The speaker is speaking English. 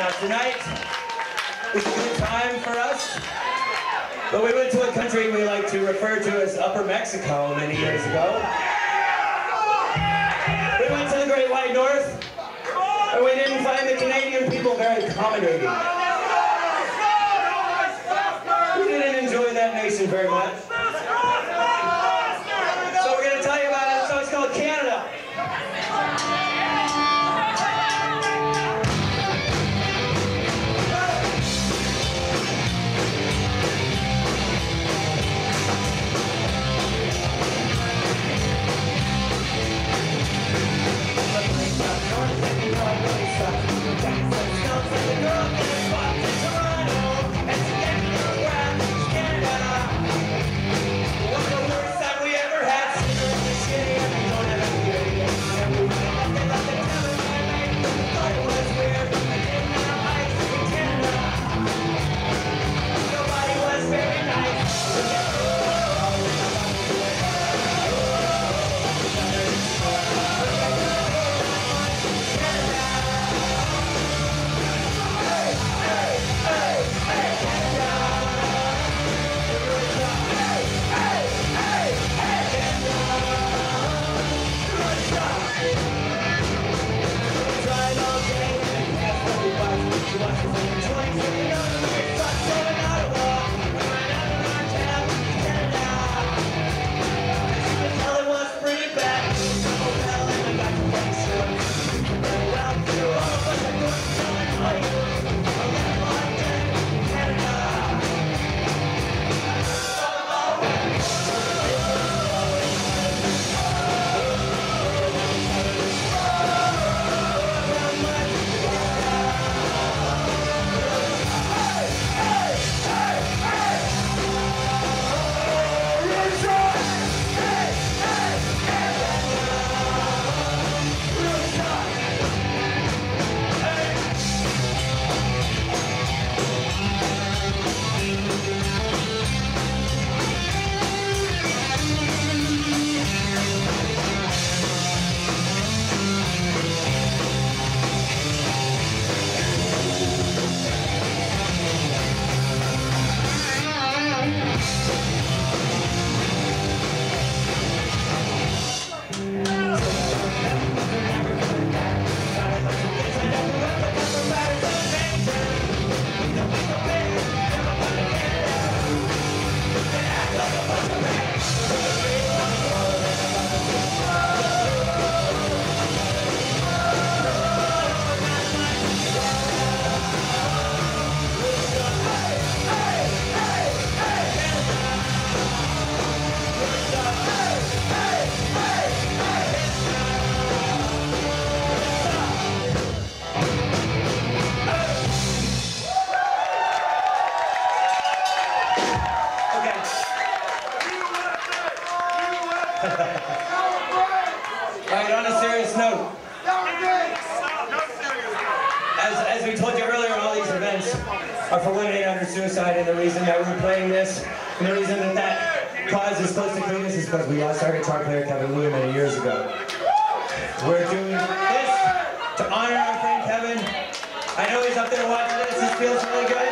Now tonight is a good time for us, but we went to a country we like to refer to as Upper Mexico many years ago. We went to the Great White North, and we didn't find the Canadian people very accommodating. We didn't enjoy that nation very much. Okay. All right, on a serious note, as, as we told you earlier, all these events are for women under suicide, and the reason that we're playing this, and the reason that that cause is close to Cletus is because we lost our guitar player Kevin Lou many years ago. We're doing this to honor our friend Kevin. I know he's up there watching this, he feels really good.